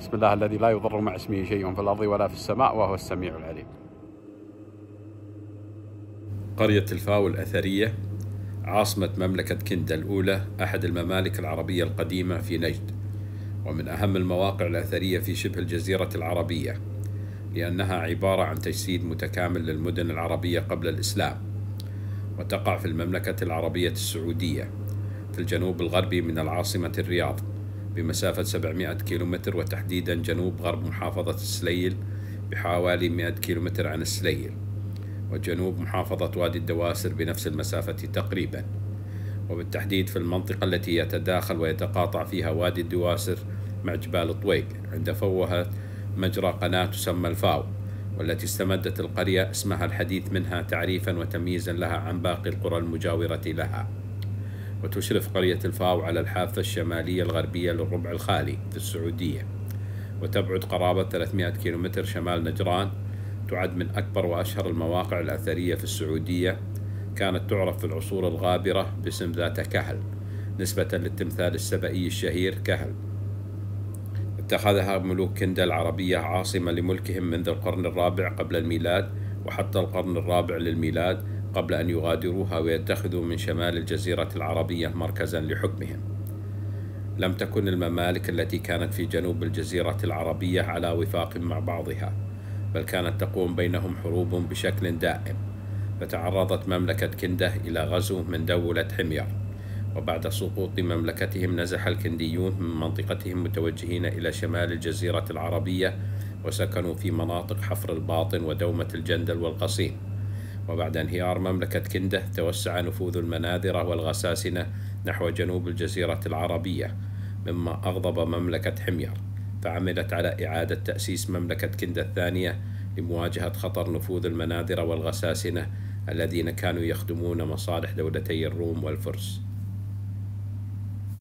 بسم الله الذي لا يضر مع اسمه شيء في الأرض ولا في السماء وهو السميع العليم. قرية الفاو الأثرية عاصمة مملكة كندا الأولى أحد الممالك العربية القديمة في نجد ومن أهم المواقع الأثرية في شبه الجزيرة العربية لأنها عبارة عن تجسيد متكامل للمدن العربية قبل الإسلام وتقع في المملكة العربية السعودية في الجنوب الغربي من العاصمة الرياض. بمسافة 700 كيلومتر وتحديدا جنوب غرب محافظة السليل بحوالي 100 كيلومتر عن السليل وجنوب محافظة وادي الدواسر بنفس المسافة تقريبا. وبالتحديد في المنطقة التي يتداخل ويتقاطع فيها وادي الدواسر مع جبال الطويق عند فوهة مجرى قناة تسمى الفاو والتي استمدت القرية اسمها الحديث منها تعريفا وتمييزا لها عن باقي القرى المجاورة لها. وتشرف قرية الفاو على الحافة الشمالية الغربية للربع الخالي في السعودية. وتبعد قرابة 300 كيلومتر شمال نجران تعد من أكبر وأشهر المواقع الأثرية في السعودية. كانت تعرف في العصور الغابرة باسم ذات كهل نسبة للتمثال السبئي الشهير كهل. اتخذها ملوك كندا العربية عاصمة لملكهم منذ القرن الرابع قبل الميلاد وحتى القرن الرابع للميلاد قبل أن يغادروها ويتخذوا من شمال الجزيرة العربية مركزا لحكمهم. لم تكن الممالك التي كانت في جنوب الجزيرة العربية على وفاق مع بعضها بل كانت تقوم بينهم حروب بشكل دائم. فتعرضت مملكة كندة إلى غزو من دولة حمير وبعد سقوط مملكتهم نزح الكنديون من منطقتهم متوجهين إلى شمال الجزيرة العربية وسكنوا في مناطق حفر الباطن ودومة الجندل والقصيم. وبعد انهيار مملكة كنده توسع نفوذ المناذرة والغساسنة نحو جنوب الجزيرة العربية مما أغضب مملكة حمير. فعملت على إعادة تأسيس مملكة كندا الثانية لمواجهة خطر نفوذ المناذرة والغساسنة الذين كانوا يخدمون مصالح دولتي الروم والفرس.